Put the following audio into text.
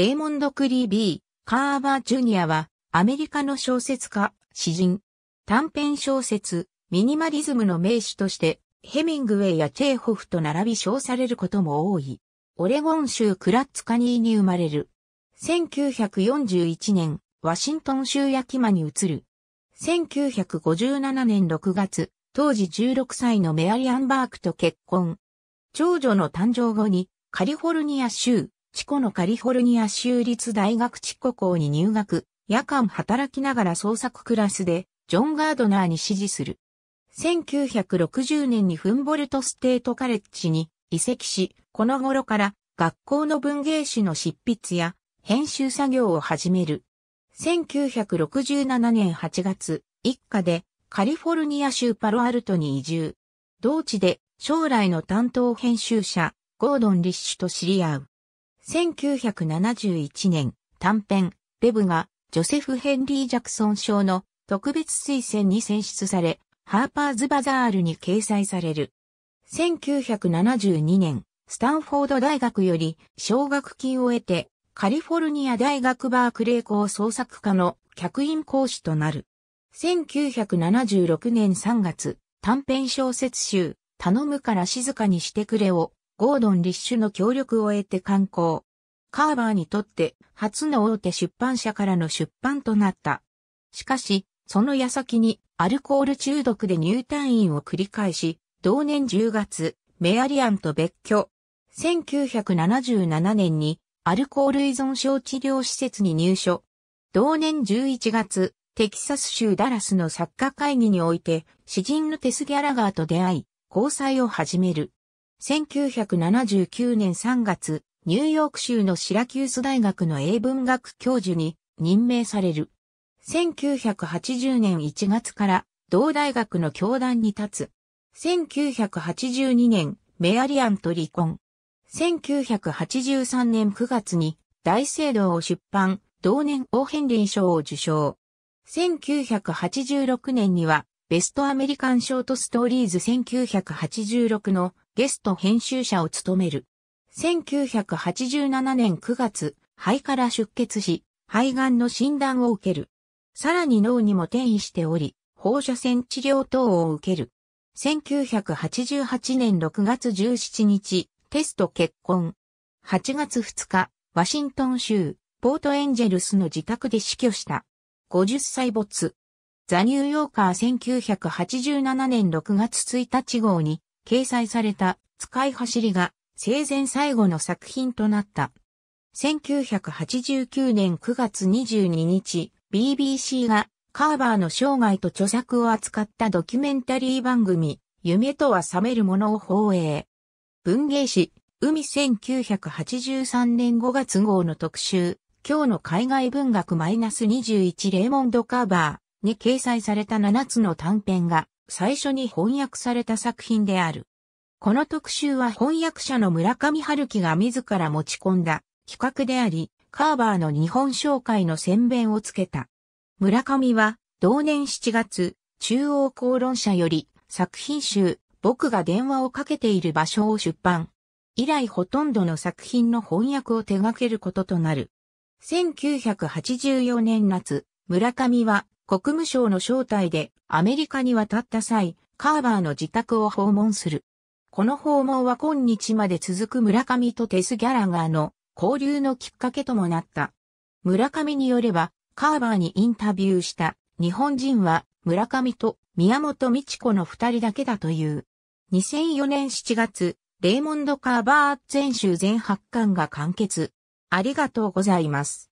レイモンド・クリービー、カーバー・ジュニアは、アメリカの小説家、詩人、短編小説、ミニマリズムの名手として、ヘミングウェイやチェーホフと並び称されることも多い。オレゴン州クラッツカニーに生まれる。1941年、ワシントン州焼間に移る。1957年6月、当時16歳のメアリアン・バークと結婚。長女の誕生後にカリフォルニア州、チコのカリフォルニア州立大学チコ校に入学、夜間働きながら創作クラスでジョン・ガードナーに指示する。1960年にフンボルトステートカレッジに移籍し、この頃から学校の文芸誌の執筆や編集作業を始める。1967年8月、一家でカリフォルニア州パロアルトに移住。同地で将来の担当編集者、ゴードン・リッシュと知り合う。1971年、短編、レブがジョセフ・ヘンリー・ジャクソン賞の特別推薦に選出され、ハーパーズ・バザールに掲載される。1972年、スタンフォード大学より奨学金を得てカリフォルニア大学バークレー校創作家の客員講師となる。1976年3月、短編小説集、頼むから静かにしてくれを、ゴードン・リッシュの協力を得て刊行。カーバーにとって初の大手出版社からの出版となった。しかし、その矢先にアルコール中毒で入退院を繰り返し、同年10月、メアリアンと別居。1977年にアルコール依存症治療施設に入所。同年11月、テキサス州ダラスの作家会議において、詩人のテス・ギャラガーと出会い、交際を始める。1979年3月、ニューヨーク州のシラキュース大学の英文学教授に任命される。1980年1月から同大学の教壇に立つ。1982年、メアリアンと離婚。1983年9月に大聖堂を出版、同年オーヘンリー賞を受賞。1986年にはベストアメリカンショートストーリーズ1986のゲスト編集者を務める。1987年9月、肺から出血し、肺がんの診断を受ける。さらに脳にも転移しており、放射線治療等を受ける。1988年6月17日、テスト結婚。8月2日、ワシントン州、ポートエンジェルスの自宅で死去した。50歳没。ザ・ニューヨーカー1987年6月1日号に掲載された使い走りが生前最後の作品となった。1989年9月22日、BBC がカーバーの生涯と著作を扱ったドキュメンタリー番組、夢とは覚めるものを放映。文芸誌、海1983年5月号の特集、今日の海外文学21レーモンドカーバーに掲載された7つの短編が最初に翻訳された作品である。この特集は翻訳者の村上春樹が自ら持ち込んだ企画であり、カーバーの日本紹介の宣弁をつけた。村上は同年7月、中央公論社より作品集僕が電話をかけている場所を出版。以来ほとんどの作品の翻訳を手掛けることとなる。1984年夏、村上は国務省の招待でアメリカに渡った際、カーバーの自宅を訪問する。この訪問は今日まで続く村上とテス・ギャラガーの交流のきっかけともなった。村上によれば、カーバーにインタビューした日本人は村上と宮本美智子の二人だけだという。2004年7月、レーモンド・カーバー全集全8巻が完結。ありがとうございます。